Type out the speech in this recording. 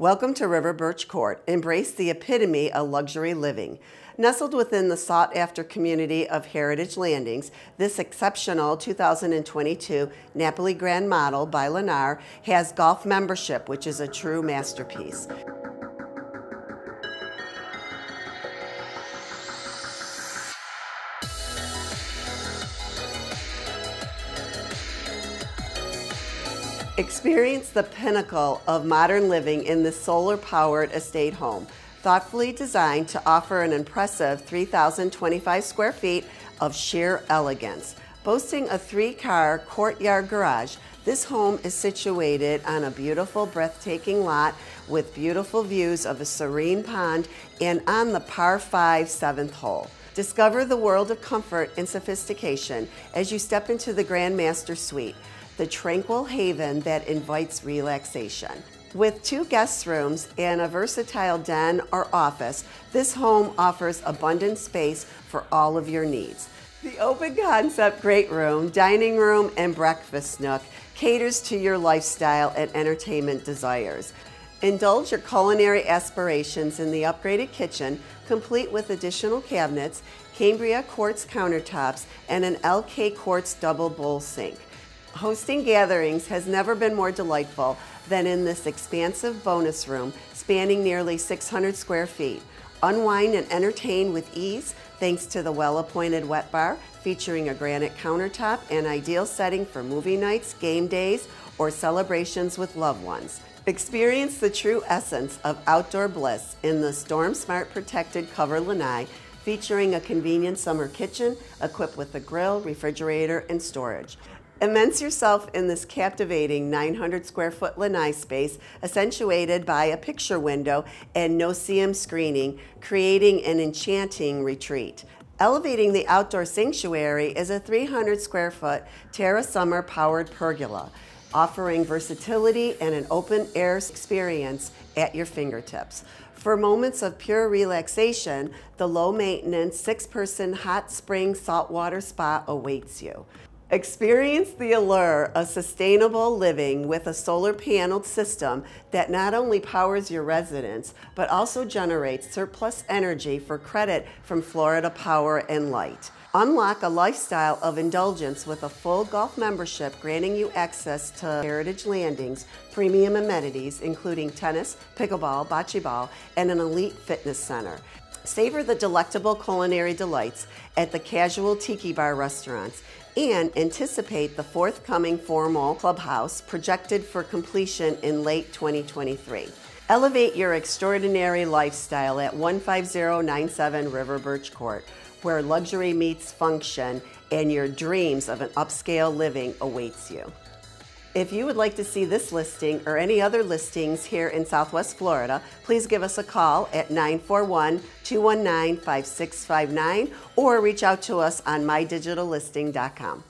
Welcome to River Birch Court. Embrace the epitome of luxury living. Nestled within the sought after community of Heritage Landings, this exceptional 2022 Napoli Grand Model by Lennar has golf membership, which is a true masterpiece. Experience the pinnacle of modern living in this solar-powered estate home, thoughtfully designed to offer an impressive 3,025 square feet of sheer elegance. Boasting a three-car courtyard garage, this home is situated on a beautiful, breathtaking lot with beautiful views of a serene pond and on the par 5 seventh hole. Discover the world of comfort and sophistication as you step into the Grand Master Suite the tranquil haven that invites relaxation. With two guest rooms and a versatile den or office, this home offers abundant space for all of your needs. The open concept great room, dining room, and breakfast nook caters to your lifestyle and entertainment desires. Indulge your culinary aspirations in the upgraded kitchen, complete with additional cabinets, Cambria quartz countertops, and an Elkay quartz double bowl sink. Hosting gatherings has never been more delightful than in this expansive bonus room spanning nearly 600 square feet. Unwind and entertain with ease thanks to the well-appointed wet bar featuring a granite countertop and ideal setting for movie nights, game days, or celebrations with loved ones. Experience the true essence of outdoor bliss in the Storm Smart Protected Cover Lanai featuring a convenient summer kitchen equipped with a grill, refrigerator, and storage. Immense yourself in this captivating 900 square foot lanai space, accentuated by a picture window and no-see-um screening, creating an enchanting retreat. Elevating the outdoor sanctuary is a 300 square foot Terra Summer powered pergola, offering versatility and an open air experience at your fingertips. For moments of pure relaxation, the low maintenance six person hot spring saltwater spa awaits you. Experience the allure of sustainable living with a solar paneled system that not only powers your residence, but also generates surplus energy for credit from Florida Power and Light. Unlock a lifestyle of indulgence with a full golf membership granting you access to Heritage Landings premium amenities including tennis, pickleball, bocce ball, and an elite fitness center. Savor the delectable culinary delights at the casual tiki bar restaurants and anticipate the forthcoming formal clubhouse projected for completion in late 2023. Elevate your extraordinary lifestyle at 15097 River Birch Court, where luxury meets function and your dreams of an upscale living awaits you. If you would like to see this listing or any other listings here in Southwest Florida, please give us a call at 941 219 5659 or reach out to us on mydigitallisting.com.